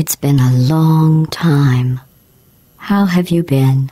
It's been a long time. How have you been?